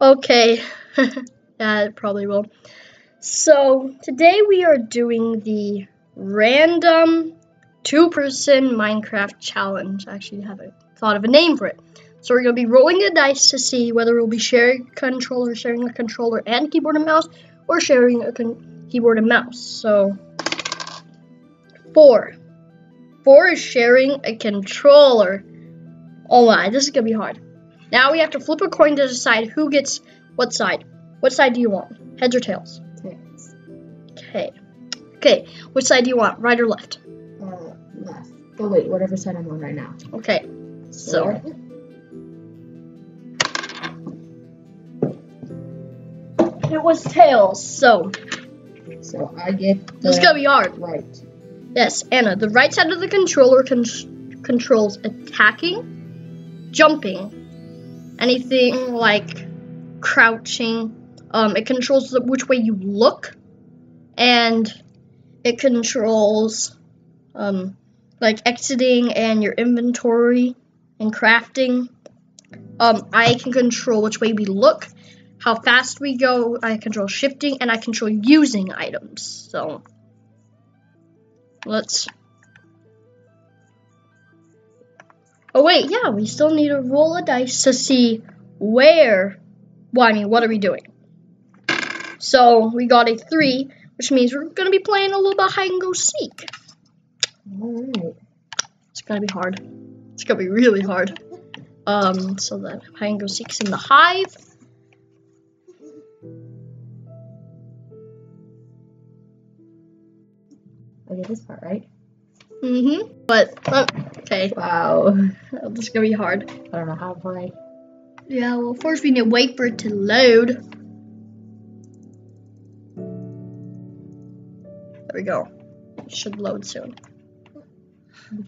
Okay. yeah, it probably will. So, today we are doing the random two person Minecraft challenge. I actually haven't thought of a name for it. So, we're going to be rolling the dice to see whether we'll be sharing a controller, sharing a controller and keyboard and mouse, or sharing a keyboard and mouse. So, four. Four is sharing a controller. Oh my, this is going to be hard. Now we have to flip a coin to decide who gets what side. What side do you want? Heads or tails? Tails. Okay. Okay, which side do you want? Right or left? Uh, left. Oh wait, whatever side I'm on right now. Okay. So. It was tails, so. So I get. The This is gonna be hard. Right. Yes, Anna, the right side of the controller con- controls attacking, jumping, anything like crouching. Um, it controls the, which way you look, and it controls um, like exiting and your inventory and crafting. Um, I can control which way we look, how fast we go. I control shifting, and I control using items. So. Let's. Oh wait, yeah, we still need to roll a dice to see where. Well, I mean, what are we doing? So we got a three, which means we're gonna be playing a little bit hide and go seek. Alright. It's gonna be hard. It's gonna be really hard. Um, so the hide and go seek's in the hive. I get this part right. Mm-hmm. But uh, okay, Wow. this is gonna be hard. I don't know how to play. Yeah, well, first we need to wait for it to load. There we go. It should load soon.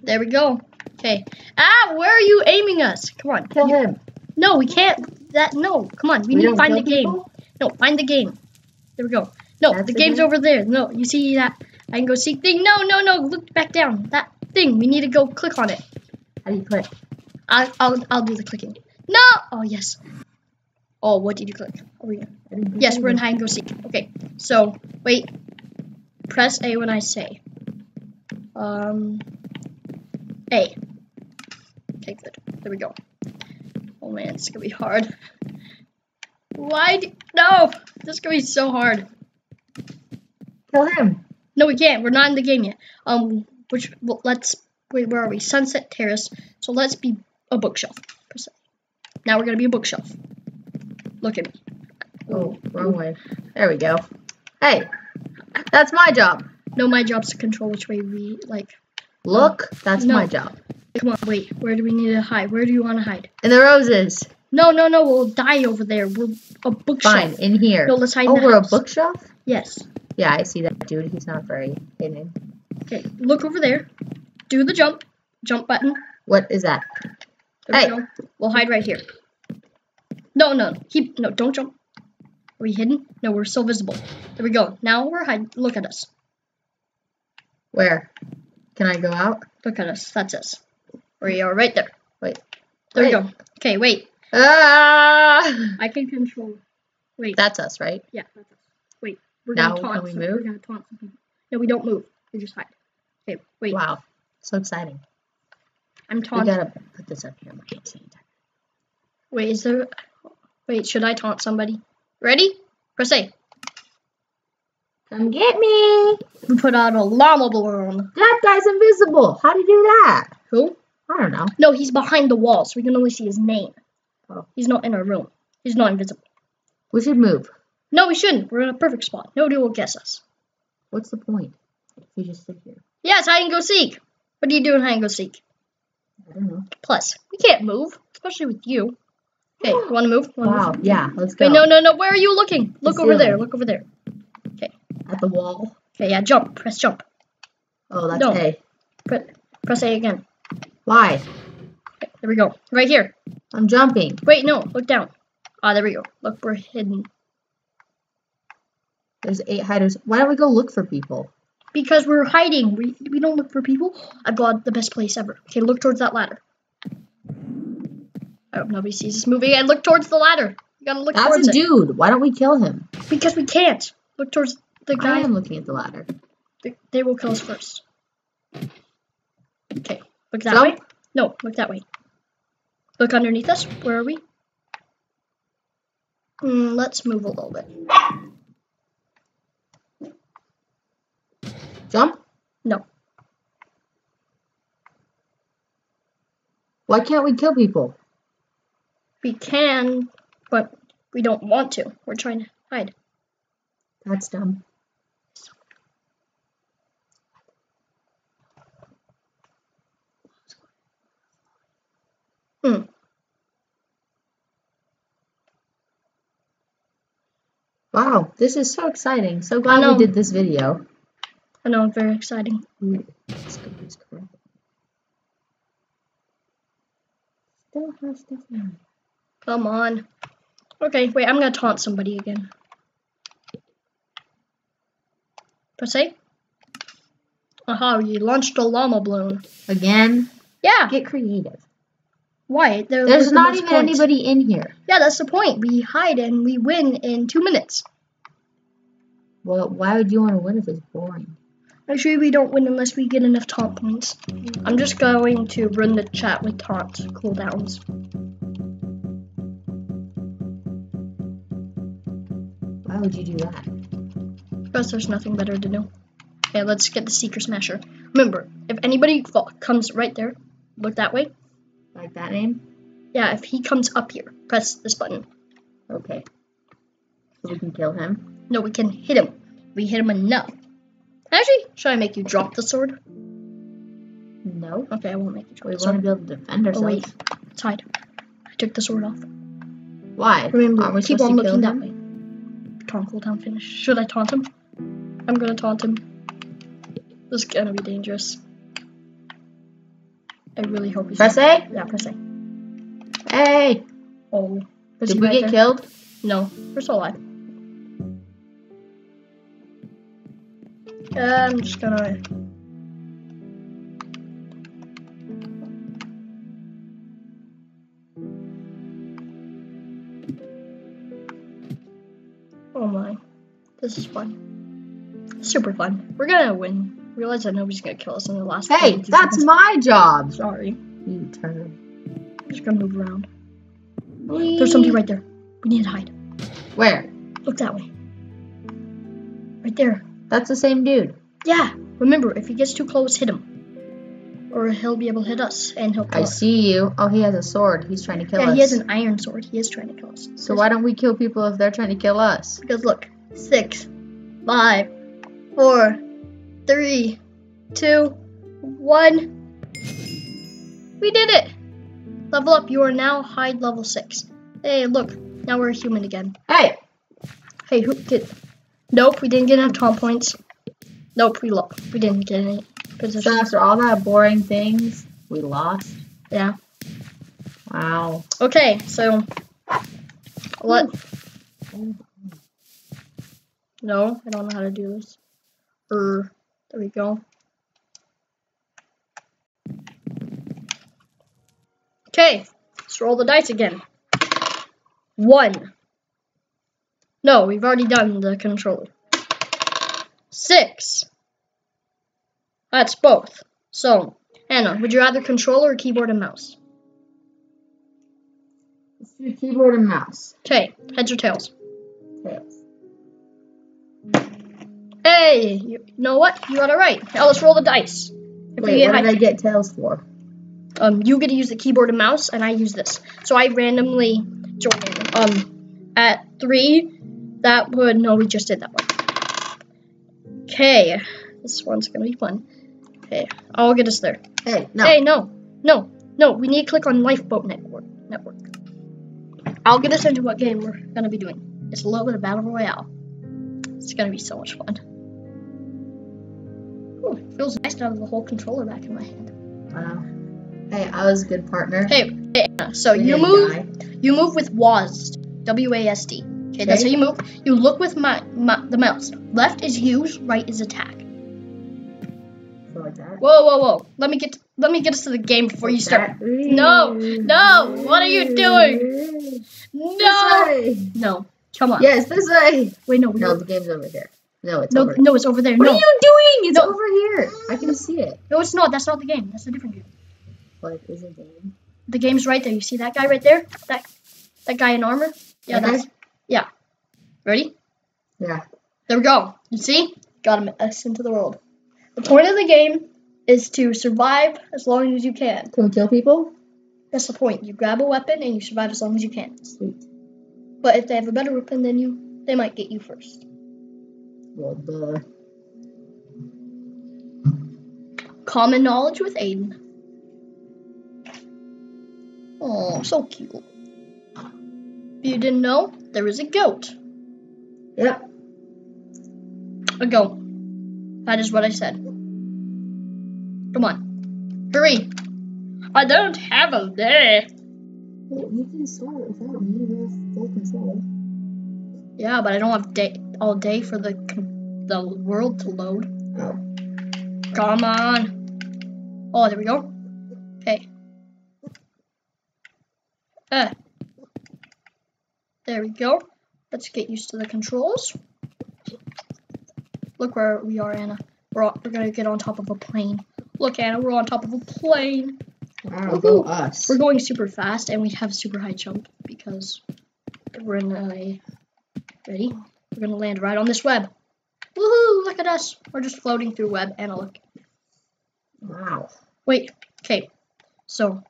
There we go. Okay. Ah, where are you aiming us? Come on. Kill him. No, we can't. That no. Come on. We, We need to find the game. people? No, find the game. There we go. No, That's the the game's game? over there. No, you see that? I can go seek thing. No, no, no. Look back down. That thing. We need to go click on it. How do you click? I, I'll I'll do the clicking. No. Oh yes. Oh, what did you click? Are we? I didn't click Yes, we're in hide and go seek. Okay, so wait. Press A when I say. Um. A. Okay, good. There we go. Oh man, it's gonna be hard. Why? Do, no, this is gonna be so hard. Kill him. No, we can't. We're not in the game yet. Um, which well, let's wait. Where are we? Sunset Terrace. So let's be a bookshelf. Now we're gonna be a bookshelf. Look at me. Oh, wrong way. There we go. Hey, that's my job. No, my job's to control which way we like. Look, that's No. my job. Come on, wait. Where do we need to hide? Where do you want to hide? In the roses. No, no, no. We'll die over there. We're a bookshelf. Fine, in here. No, let's hide in oh, we're house. a bookshelf? Yes. Yeah, I see that dude. He's not very hidden. Okay. Look over there. Do the jump. Jump button. What is that? There Hey. we go. We'll hide right here. No, no. Keep. No, don't jump. Are we hidden? No, we're still visible. There we go. Now we're hide. Look at us. Where? Can I go out? Look at us. That's us. We are right there. Wait. There we go. Okay, wait. Ah! I can control. Wait. That's us, right? Yeah, that's us. Wait. We're Now, gonna taunt. can we some- move? We're gonna taunt some people. No, we don't move. We just hide. Okay, wait. Wow. So exciting. I'm taunting. We taunting. gotta put this up here. At the same time. Wait, is there? Wait, should I taunt somebody? Ready? Press A. Come get me! We put out a llama balloon. That guy's invisible. How do you do that? Who? I don't know. No, he's behind the wall, so we can only see his name. Oh. He's not in our room. He's not invisible. We should move. No, we shouldn't. We're in a perfect spot. Nobody will guess us. What's the point? If we just sit here. Yes, hide and go seek. What do you do in hide and go seek? I don't know. Plus, we can't move, especially with you. Okay, you want to move? Wanna Wow. move? Yeah. Let's go. Wait, no, no, no. Where are you looking? Look over there. Look over there. Okay. At the wall. Okay, yeah, jump. Press jump. Oh, that's No. A. Pre- press A again. Why? Okay, there we go. Right here. I'm jumping. Wait, no. Look down. Ah, there we go. Look, we're hidden. There's eight hiders. Why don't we go look for people? Because we're hiding. We, we don't look for people. I've got the best place ever. Okay, look towards that ladder. I hope nobody sees us moving. And look towards the ladder. You gotta look That's towards a it. dude. Why don't we kill him? Because we can't. Look towards the guy. I am looking at the ladder. They, they will kill us first. Okay, look that Jump. way. No, look that way. Look underneath us. Where are we? Mm, let's move a little bit. Jump. No. Why can't we kill people? We can, but we don't want to. We're trying to hide. That's dumb. Hmm. Wow, this is so exciting. So glad we did this video. I know, very exciting. Let's go, let's go. Still has stuff Come on. Okay, wait, I'm gonna taunt somebody again. Press A. Aha, you launched a llama balloon. Again, Yeah, get creative. why? They're There's the not even points. anybody in here. Yeah, that's the point. We hide and we win in two minutes. Well, why would you want to win if it's boring? Actually, we don't win unless we get enough taunt points. I'm just going to run the chat with taunt cooldowns. Why would you do that? Because there's nothing better to do. Okay, let's get the Seeker Smasher. Remember, if anybody comes right there, look that way. Like that name? Yeah, if he comes up here, press this button. Okay. So we can kill him. No, we can hit him. We hit him enough. Actually, should I make you drop the sword? No. Okay, I won't make you drop We the want to be able to defend Oh ourselves. wait, let's hide. I took the sword off. Why? Remember, Aren't we keep on looking that way. Taunt cooldown finish. Should I taunt him? I'm gonna taunt him. This is gonna be dangerous. I really hope he's Press A? Yeah, press A. Hey! Oh. Did we right get there? killed? No, we're still alive. I'm just gonna. Oh my. This is fun. Super fun. We're gonna win. Realize that nobody's gonna kill us in the last Hey, that's seconds. my job! Sorry. You turd. I'm just gonna move around. There's somebody right there. We need to hide. Where? Look that way. Right there. That's the same dude. Yeah. Remember, if he gets too close, hit him. Or he'll be able to hit us, and he'll kill I us. see you. Oh, he has a sword. He's trying to kill yeah, us. he has an iron sword. He is trying to kill us. So why don't we kill people if they're trying to kill us? Because look, six, five, four, three, two, one. We did it. Level up. You are now hide level six. Hey, look. Now we're a human again. Hey! Hey, who did? Nope, we didn't get enough taunt points. Nope, we lost. We didn't get any So positions. after all that boring things, we lost? Yeah. Wow. Okay, so what? No, I don't know how to do this. Er, there we go. Okay, let's roll the dice again. One. No, we've already done the controller. Six. That's both. So, Anna, would you rather controller or keyboard and mouse? Let's do keyboard and mouse. Okay, heads or tails? Tails. Hey, you know what? You got it right. Now let's roll the dice. If Wait, get what did I get tails for? um, you get to use the keyboard and mouse, and I use this. So I randomly join. Um, at three, that would no, we just did that one. Okay, this one's gonna be fun. Okay, I'll get us there. Hey, no. Hey, no, no, no. We need to click on Lifeboat Network. Network. I'll get us into what game we're gonna be doing. It's a little bit of battle royale. It's gonna be so much fun. Ooh, it feels nice to have the whole controller back in my hand. Wow. Hey, I was a good partner. Hey, hey Anna, so We you move. die. You move with WASD. W A S D. Okay, that's how you move. You look with my, my the mouse. Left is use, right is attack. Like that. Whoa, whoa, whoa! Let me get let me get us to the game before you start. No, no, what are you doing? No. No. Come on. Yes, this way. Wait, no. We No, the game's over here. No, it's no, over. no, it's over there. What no. are you doing? It's No. over here. I can see it. No, it's not. That's not the game. That's a different game. What is a game? The game's right there. You see that guy right there? That that guy in armor? Yeah, Okay. that's yeah. Ready? Yeah. There we go. You see? Got him us into the world. The point of the game is to survive as long as you can. Can we kill people? That's the point. You grab a weapon and you survive as long as you can. Sweet. But if they have a better weapon than you, they might get you first. Well, duh. Common knowledge with Aiden. Oh, so cute. If you didn't know, there is a goat. Yep. A goat. That is what I said. Come on. Hurry. I don't have a day. Wait, you can start without me with full control. Yeah, but I don't have day all day for the the world to load. Oh. Come on. Oh, there we go. Okay. Uh. There we go. Let's get used to the controls. Look where we are, Anna. We're, on, we're gonna get on top of a plane. Look, Anna, we're on top of a plane. Wow, go us. We're going super fast, and we have super high jump because we're in a. Ready? We're gonna land right on this web. Woohoo! Look at us. We're just floating through web. Anna, look. Wow. Wait. Okay. So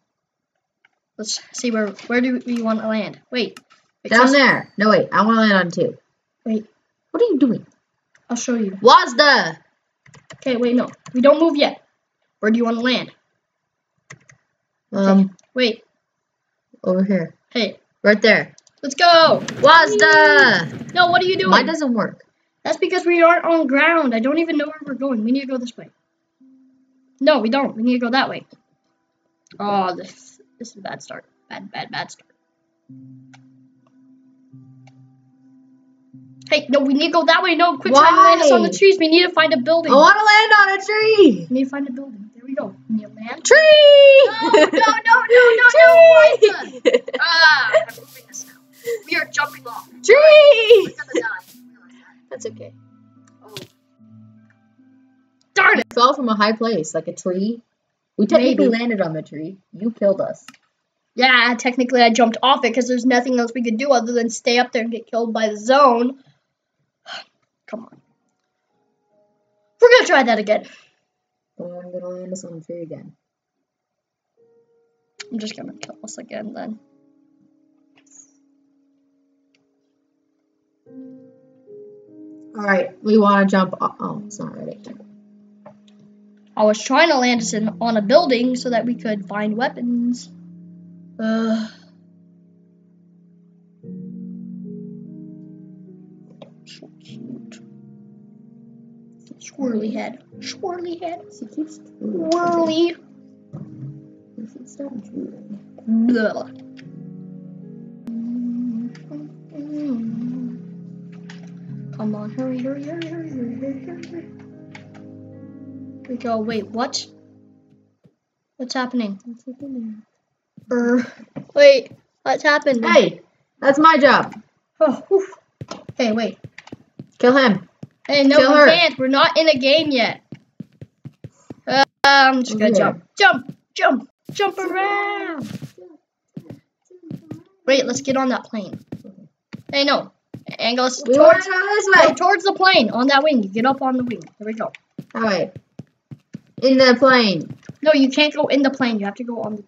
let's see where where do we want to land? Wait. Down there. No, wait. I want to land on two. Wait. What are you doing? I'll show you. Wazda! Okay. Wait. No. We don't move yet. Where do you want to land? Um, Wait. over here. Hey. Right there. Let's go. Wazda! No. What are you doing? Mine doesn't work. That's because we aren't on ground. I don't even know where we're going. We need to go this way. No, we don't. We need to go that way. Oh, this this is a bad start. Bad, bad, bad start. Hey, no, we need to go that way. No, quit trying to land us on the trees. We need to find a building. I want to land on a tree! We need to find a building. There we go. We need to land. Tree! No, no, no, no, no, no. Tree! Ah, I'm moving this now. We are jumping off. Tree! That's okay. Oh. Darn it. I fell from a high place, like a tree. We technically Maybe. landed on the tree. You killed us. Yeah, technically I jumped off it because there's nothing else we could do other than stay up there and get killed by the zone. Come on. We're gonna try that again. I'm gonna land us on the tree again. I'm just gonna kill us again then. Alright, we want to jump. Oh, it's not ready. I was trying to land us in, on a building so that we could find weapons. Uh, Swirly head. Swirly head. She keeps Whirly. You should stop drooling. Blah. Come on, hurry, hurry, hurry, hurry, hurry, hurry, hurry, hurry. We go. Wait, what? What's happening? Er, wait, what's happened? Hey, that's my job. Oh, whew. Hey, wait. Kill him. Hey, no, Kill we her. can't. We're not in a game yet. Uh, I'm just gonna Over jump, jump, jump, jump around. Wait, let's get on that plane. Hey, no. Angle us We towards, this way. towards the plane on that wing. You get up on the wing. There we go. Alright. In the plane. No, you can't go in the plane. You have to go on the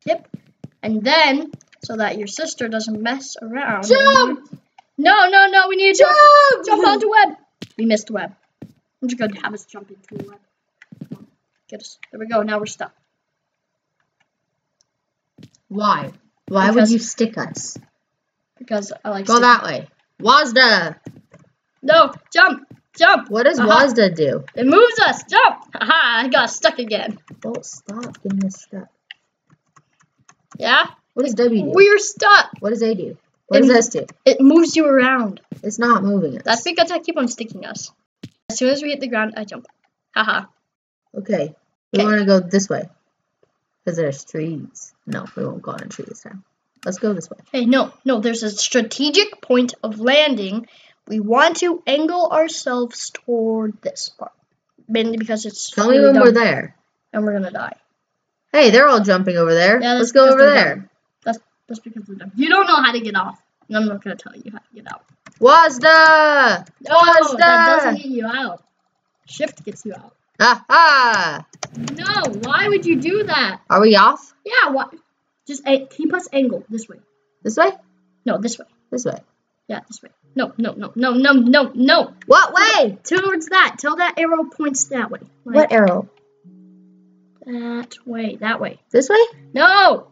tip. And then, so that your sister doesn't mess around. Jump! No, no, no. We need to jump. Jump! Jump onto web. We missed web. I'm just going to have us jump into the web. Come on. Get us. There we go. Now we're stuck. Why? Why would you stick us? Because I like Go sticking- that way. Wazda! No, jump. Jump. What does Uh-huh. Wazda do? It moves us. Jump. Haha, I got stuck again. Oh, stop getting us stuck. Yeah? What does W do? We're stuck. What does A do? What It- does do? It moves you around. It's not moving us. That's because I keep on sticking us. As soon as we hit the ground, I jump. Haha. Okay. We want to go this way. Because there's trees. No, we won't go on a tree this time. Let's go this way. Hey, no, no, there's a strategic point of landing. We want to angle ourselves toward this part. Mainly because it's Tell me when dumb we're there. and we're gonna die. Hey, they're all jumping over there. Yeah, Let's that's go over there. dumb. That's because they're dumb. You don't know how to get off. I'm not gonna tell you how to get out. Wazda! No, What's that that? doesn't get you out. Shift gets you out. Aha! No, why would you do that? Are we off? Yeah, what? Just a- keep us angled this way. This way? No, this way. This way. Yeah, this way. No, no, no, no, no, no, no. What way? Towards that. Tell that arrow points that way. What arrow? That way. That way. This way? No.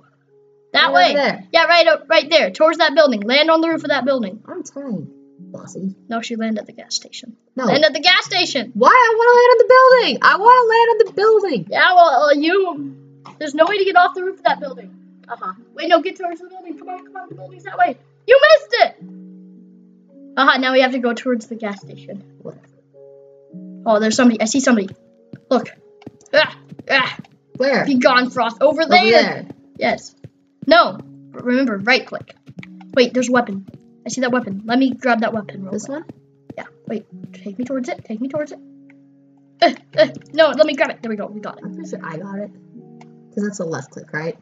That Right way. Yeah, right up, right there. Towards that building. Land on the roof of that building. I'm trying, bossy. No, she landed at the gas station. No. Land at the gas station. Why? I want to land on the building. I want to land on the building. Yeah, well, uh, you. There's no way to get off the roof of that building. Uh huh. Wait, no, get towards the building. Come on, come on. The building's that way. You missed it. Uh huh. Now we have to go towards the gas station. Whatever. Oh, there's somebody. I see somebody. Look. Ah, ah. Where? Be gone, Frost. Over there. Over there. Yes. No. Remember, right click. Wait, there's a weapon. I see that weapon. Let me grab that weapon. This quick. one? Yeah. Wait. Take me towards it. Take me towards it. Uh, uh, no, let me grab it. There we go. We got it. I'm pretty sure I got it. Because that's a left click, right?